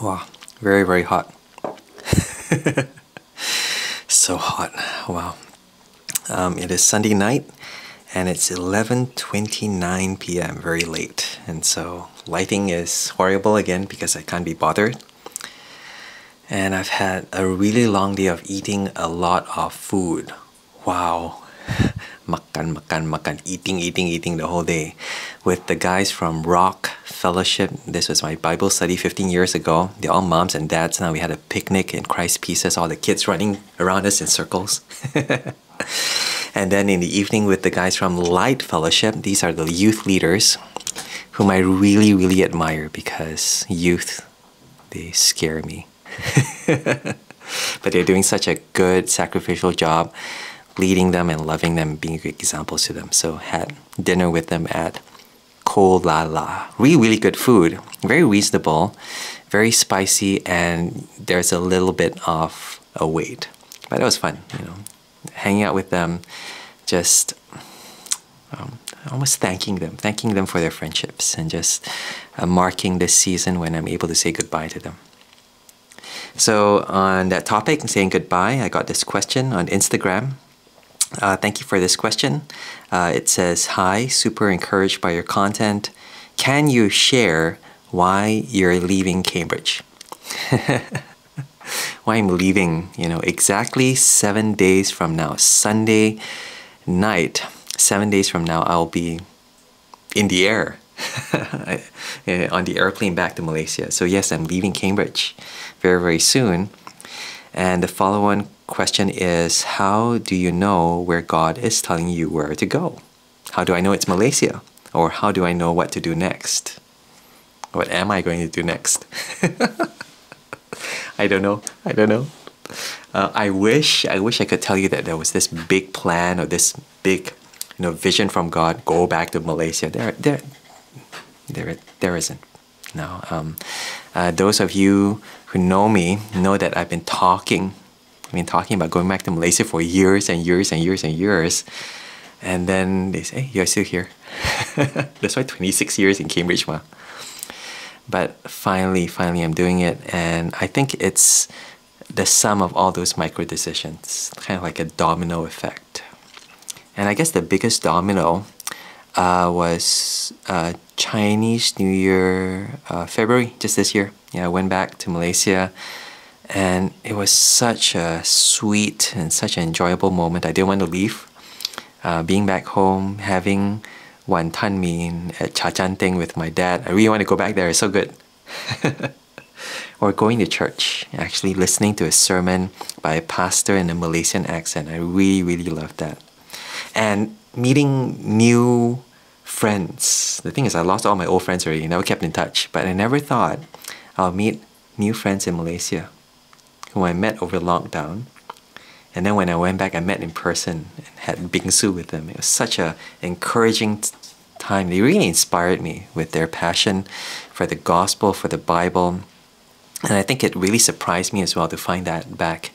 Wow, very, very hot. so hot. Wow. Um, it is Sunday night and it's 11:29 p.m. very late and so lighting is horrible again because I can't be bothered and I've had a really long day of eating a lot of food wow makan makan makan eating eating eating the whole day. With the guys from Rock Fellowship this was my Bible study 15 years ago. They're all moms and dads now. We had a picnic in Christ's Pieces all the kids running around us in circles. And then in the evening with the guys from Light Fellowship, these are the youth leaders whom I really, really admire because youth, they scare me. but they're doing such a good sacrificial job leading them and loving them, being good examples to them. So had dinner with them at Ko La La. Really, really good food. Very reasonable, very spicy, and there's a little bit of a wait. But it was fun, you know hanging out with them, just um, almost thanking them, thanking them for their friendships, and just uh, marking this season when I'm able to say goodbye to them. So, on that topic, saying goodbye, I got this question on Instagram. Uh, thank you for this question. Uh, it says, Hi, super encouraged by your content. Can you share why you're leaving Cambridge? why I'm leaving, you know, exactly seven days from now, Sunday night, seven days from now, I'll be in the air on the airplane back to Malaysia. So, yes, I'm leaving Cambridge very, very soon. And the follow on question is How do you know where God is telling you where to go? How do I know it's Malaysia? Or how do I know what to do next? What am I going to do next? I don't know. I don't know. Uh, I wish I wish I could tell you that there was this big plan or this big you know vision from God. Go back to Malaysia. There there there there isn't. No. Um, uh, those of you who know me know that I've been talking. Been talking about going back to Malaysia for years and years and years and years. And then they say, hey, you're still here. That's why 26 years in Cambridge, ma. But finally, finally, I'm doing it, and I think it's the sum of all those micro decisions, kind of like a domino effect. And I guess the biggest domino uh, was uh, Chinese New Year, uh, February, just this year. Yeah, I went back to Malaysia, and it was such a sweet and such an enjoyable moment. I didn't want to leave. Uh, being back home, having wanton mee at Cha Chan Teng with my dad. I really want to go back there. It's so good. or going to church, actually listening to a sermon by a pastor in a Malaysian accent. I really, really love that. And meeting new friends. The thing is, I lost all my old friends already, never kept in touch. But I never thought I'll meet new friends in Malaysia whom I met over lockdown and then when I went back, I met in person and had bingsu with them. It was such a encouraging time. They really inspired me with their passion for the gospel, for the Bible. And I think it really surprised me as well to find that back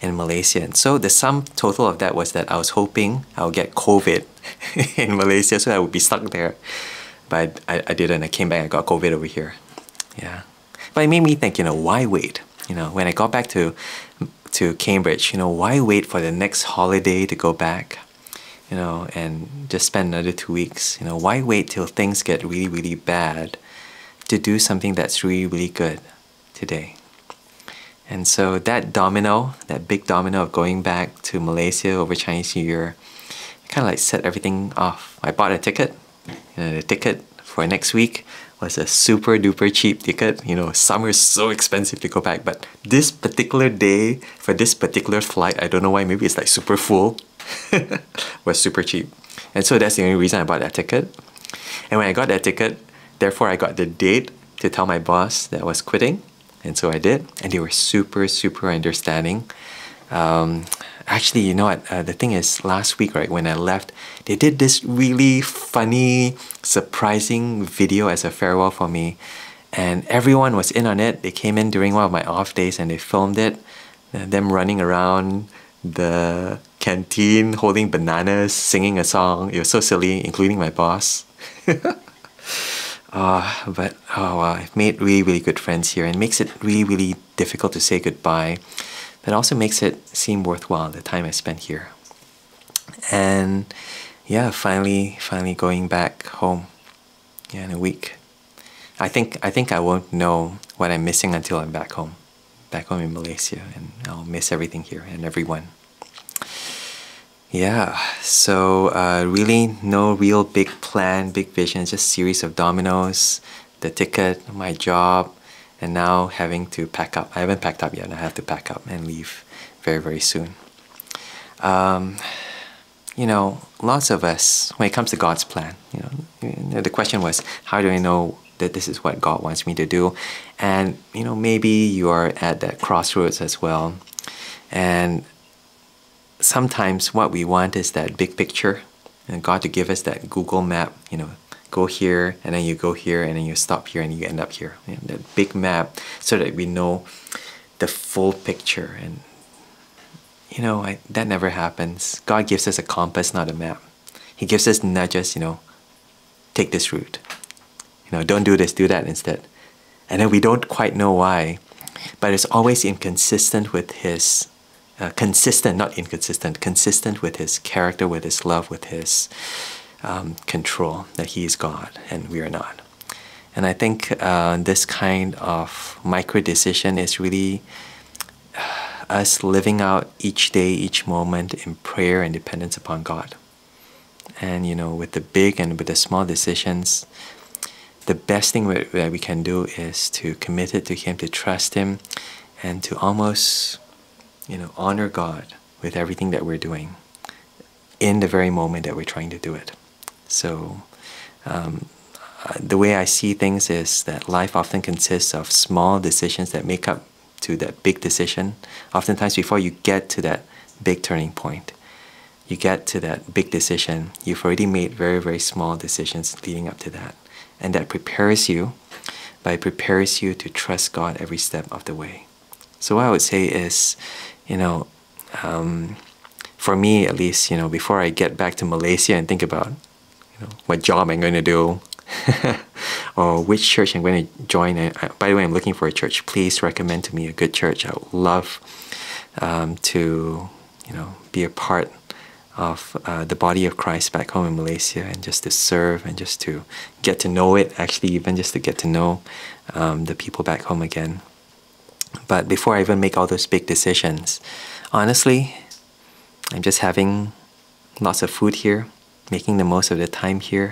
in Malaysia. And so the sum total of that was that I was hoping I would get COVID in Malaysia so I would be stuck there. But I, I didn't. I came back, I got COVID over here. Yeah. But it made me think, you know, why wait? You know, when I got back to to Cambridge, you know, why wait for the next holiday to go back, you know, and just spend another two weeks? You know, why wait till things get really, really bad to do something that's really, really good today? And so that domino, that big domino of going back to Malaysia over Chinese New Year, kind of like set everything off. I bought a ticket, you know, the ticket for next week was a super duper cheap ticket. You know, summer is so expensive to go back, but this particular day for this particular flight, I don't know why, maybe it's like super full, was super cheap. And so that's the only reason I bought that ticket. And when I got that ticket, therefore I got the date to tell my boss that I was quitting. And so I did. And they were super, super understanding. Um, actually, you know what? Uh, the thing is, last week, right, when I left, they did this really funny, surprising video as a farewell for me. And everyone was in on it. They came in during one of my off days and they filmed it. Them running around the canteen, holding bananas, singing a song. It was so silly, including my boss. Uh, but oh, wow, I've made really, really good friends here and it makes it really, really difficult to say goodbye, but also makes it seem worthwhile the time I spent here. And yeah, finally, finally going back home yeah, in a week. I think I think I won't know what I'm missing until I'm back home, back home in Malaysia, and I'll miss everything here and everyone. Yeah, so uh, really no real big plan, big vision, just series of dominoes, the ticket, my job, and now having to pack up. I haven't packed up yet. I have to pack up and leave very very soon. Um, you know, lots of us, when it comes to God's plan, you know, the question was, how do I know that this is what God wants me to do? And, you know, maybe you are at that crossroads as well. And sometimes what we want is that big picture and God to give us that Google map, you know, go here and then you go here and then you stop here and you end up here. Know, that big map so that we know the full picture and you know, I, that never happens. God gives us a compass, not a map. He gives us nudges, you know, take this route. You know, don't do this, do that instead. And then we don't quite know why, but it's always inconsistent with His uh, consistent, not inconsistent, consistent with his character, with his love, with his um, control, that he is God and we are not. And I think uh, this kind of micro decision is really uh, us living out each day, each moment in prayer and dependence upon God. And you know, with the big and with the small decisions, the best thing that we can do is to commit it to Him, to trust Him, and to almost you know, honor God with everything that we're doing in the very moment that we're trying to do it. So, um, the way I see things is that life often consists of small decisions that make up to that big decision. Oftentimes, before you get to that big turning point, you get to that big decision, you've already made very, very small decisions leading up to that. And that prepares you, but it prepares you to trust God every step of the way. So, what I would say is you know, um, for me at least, you know, before I get back to Malaysia and think about, what job I'm going to do, or which church I'm going to join. I, by the way, I'm looking for a church. Please recommend to me a good church. I would love um, to, you know, be a part of uh, the body of Christ back home in Malaysia and just to serve and just to get to know it, actually, even just to get to know um, the people back home again. But before I even make all those big decisions, honestly, I'm just having lots of food here, making the most of the time here.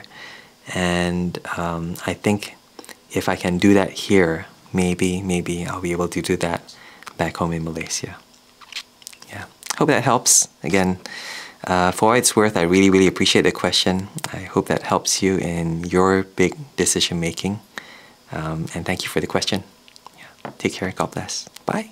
And um, I think if I can do that here, maybe, maybe I'll be able to do that back home in Malaysia. Yeah, hope that helps. Again, uh, for what it's worth, I really, really appreciate the question. I hope that helps you in your big decision making. Um, and thank you for the question. Yeah. Take care. God bless. Bye.